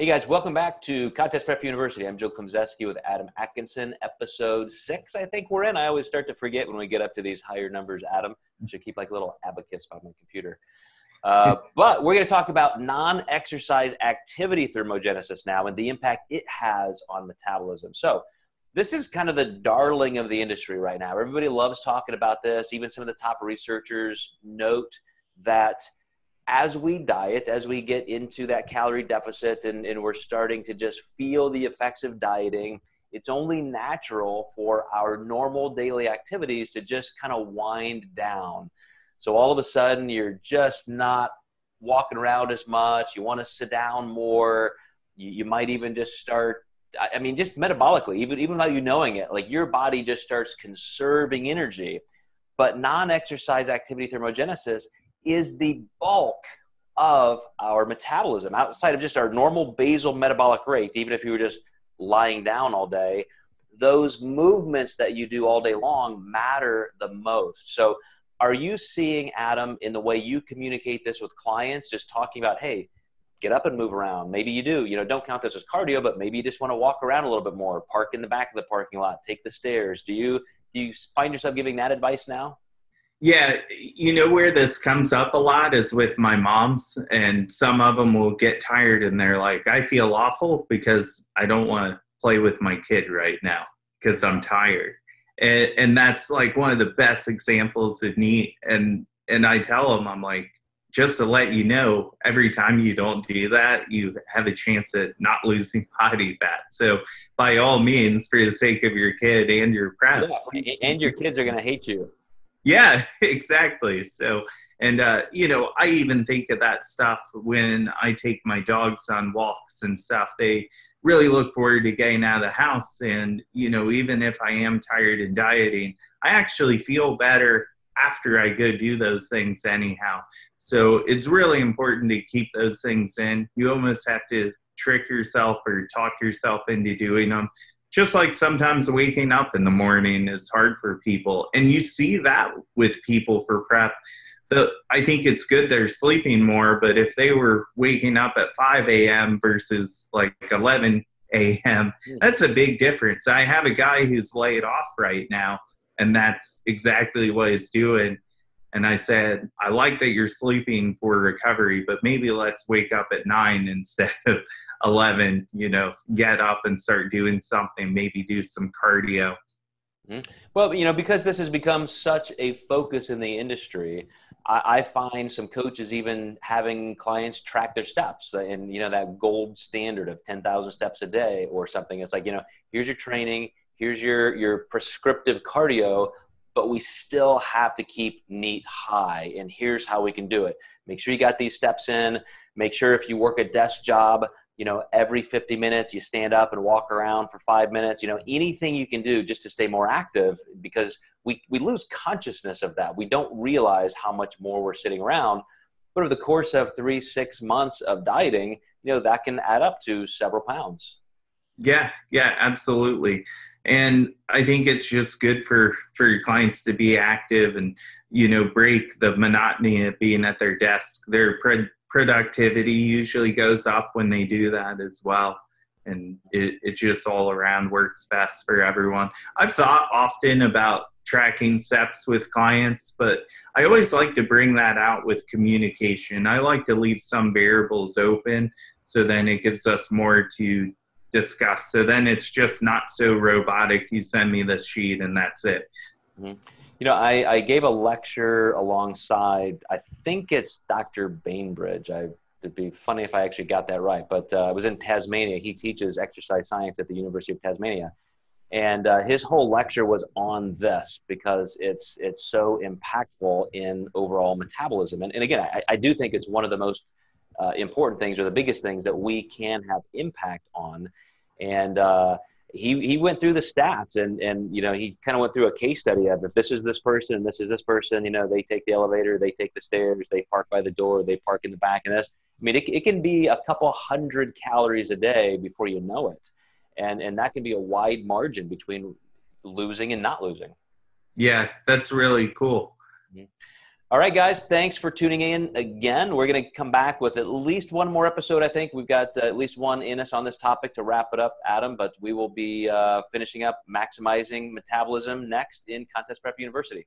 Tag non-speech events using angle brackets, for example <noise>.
Hey guys, welcome back to Contest Prep University. I'm Joe Klemczewski with Adam Atkinson, episode six, I think we're in. I always start to forget when we get up to these higher numbers, Adam. I should keep like a little abacus by my computer. Uh, <laughs> but we're going to talk about non exercise activity thermogenesis now and the impact it has on metabolism. So, this is kind of the darling of the industry right now. Everybody loves talking about this. Even some of the top researchers note that as we diet, as we get into that calorie deficit and, and we're starting to just feel the effects of dieting, it's only natural for our normal daily activities to just kind of wind down. So all of a sudden, you're just not walking around as much. You want to sit down more. You, you might even just start. I mean, just metabolically, even even without you knowing it, like your body just starts conserving energy. But non-exercise activity thermogenesis is the bulk of our metabolism outside of just our normal basal metabolic rate, even if you were just lying down all day. Those movements that you do all day long matter the most. So, are you seeing, Adam, in the way you communicate this with clients, just talking about, hey, get up and move around? Maybe you do, you know, don't count this as cardio, but maybe you just want to walk around a little bit more, park in the back of the parking lot, take the stairs. Do you do you find yourself giving that advice now? Yeah, you know where this comes up a lot is with my moms, and some of them will get tired and they're like, I feel awful because I don't want to play with my kid right now because I'm tired. And, and that's like one of the best examples of NEAT. And, and I tell them, I'm like, just to let you know, every time you don't do that, you have a chance at not losing <laughs> body fat. So, by all means, for the sake of your kid and your prep, yeah, and your kids are going to hate you. Yeah, <laughs> exactly. So, and uh, you know, I even think of that stuff when I take my dogs on walks and stuff. They really look forward to getting out of the house, and you know, even if I am tired and dieting, I actually feel better after I go do those things anyhow. So it's really important to keep those things in. You almost have to trick yourself or talk yourself into doing them just like sometimes waking up in the morning is hard for people and you see that with people for prep the, i think it's good they're sleeping more but if they were waking up at 5 a.m versus like 11 a.m hmm. that's a big difference i have a guy who's laid off right now and that's exactly what he's doing and I said, I like that you're sleeping for recovery, but maybe let's wake up at nine <laughs> instead of 11, you know, get up and start doing something, maybe do some cardio. Mm-hmm. Well, you know, because this has become such a focus in the industry, I, I, find some coaches even having clients track their steps and, you know, that gold standard of 10,000 steps a day or something. It's like, you know, here's your training, here's your, your prescriptive cardio but we still have to keep NEAT high. And here's how we can do it. Make sure you got these steps in. Make sure if you work a desk job, you know, every 50 minutes you stand up and walk around for five minutes, you know, anything you can do just to stay more active because we, we lose consciousness of that. We don't realize how much more we're sitting around. But over the course of three, six months of dieting, you know, that can add up to several pounds. Yeah, yeah, absolutely and i think it's just good for for your clients to be active and you know break the monotony of being at their desk. Their pro- productivity usually goes up when they do that as well. And it, it just all around works best for everyone. I've thought often about tracking steps with clients but i always like to bring that out with communication. I like to leave some variables open so then it gives us more to discuss. So then it's just not so robotic. You send me this sheet and that's it. Mm-hmm. You know, I, I gave a lecture alongside, I think it's Dr. Bainbridge. I, it'd be funny if I actually got that right, but uh, I was in Tasmania. He teaches exercise science at the University of Tasmania. And uh, his whole lecture was on this because it's, it's so impactful in overall metabolism. And, and again, I, I do think it's one of the most uh, important things or the biggest things that we can have impact on. And uh, he, he went through the stats and, and, you know, he kind of went through a case study of if this is this person and this is this person, you know, they take the elevator, they take the stairs, they park by the door, they park in the back. And this, I mean, it, it can be a couple hundred calories a day before you know it. And, and that can be a wide margin between losing and not losing. Yeah, that's really cool. Mm-hmm. All right, guys, thanks for tuning in again. We're going to come back with at least one more episode, I think. We've got uh, at least one in us on this topic to wrap it up, Adam, but we will be uh, finishing up maximizing metabolism next in Contest Prep University.